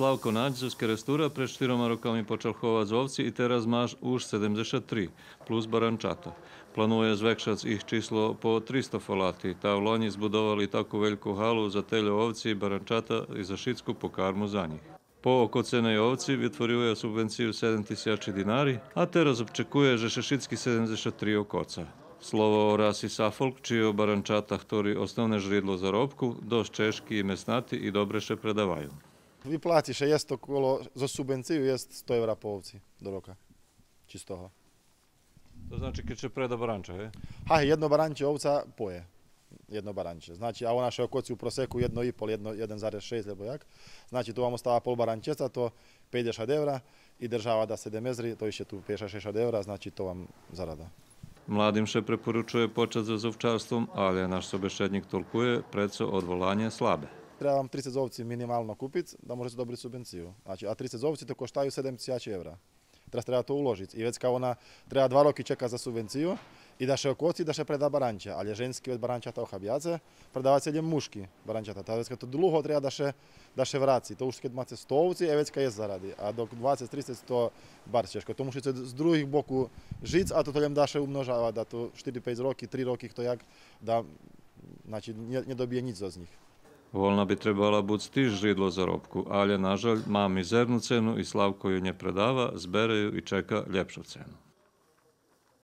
Надзо з Керестура перед чотирма роками почав ховати овці і teraz masz už 73, plus barančata. Планує звекшати їх число по 300 фолати, та в лоні збудували таку велику галу за телю barančata і за шицьку покарму за них. Po okocenej ovci vytvoruje subvenciju 7000 dinari, a teraz očekuje, že šešitsky 73 okoca. Slovo o rasi Suffolk, čiji barančata, ktorý osnovne žriedlo zarobku, dosť češki i mesnati i dobre še Wypłaci się, jest to około, za subwencję jest 100 euro po ovci do roka, czystego. To znaczy, czy preda baranče, he? Ha, jedno barancie ovca poje, jedno baranče. Znači, a u się okoci u proseku jedno i pol, jedno, 1,6 lebo jak. Znači, tu vam ostała pol barančeca, to 50 eura i država da 7 ezri, to jeszcze tu 50-60 eura, znači to vam zarada. Mladim še preporučuje počet za zovčarstvom, ali naš sobešednik tolkuje, predso odvolanje slabe. Treba vam 30 zovci minimalno kupiti da možete dobiti subvenciju. Znači, a 30 zovci to koštaju 7000 evra. Teraz treba to uložiti. I već kao ona treba dva roki čeka za subvenciju i da še okoci da še preda baranče, ali je ženski od barančata ohabjace, predavatelj je muški barančata. Ta već to dlugo treba da še, da še vraci. To už kad máte 100 ovci, je već je zaradi. A dok 20-30 to bar ćeško. To musíte z druhých boku žiť a to to da še umnožava, da to 4-5 roki, 3 roki, kto jak, da znači, nie, nie dobije nic z nich. Volna bi trebala biti stiž židlo zarobku, ali nažalj má mizernu cenu i Slavko ju nje predava, zbere ju i čeka ljepšu cenu.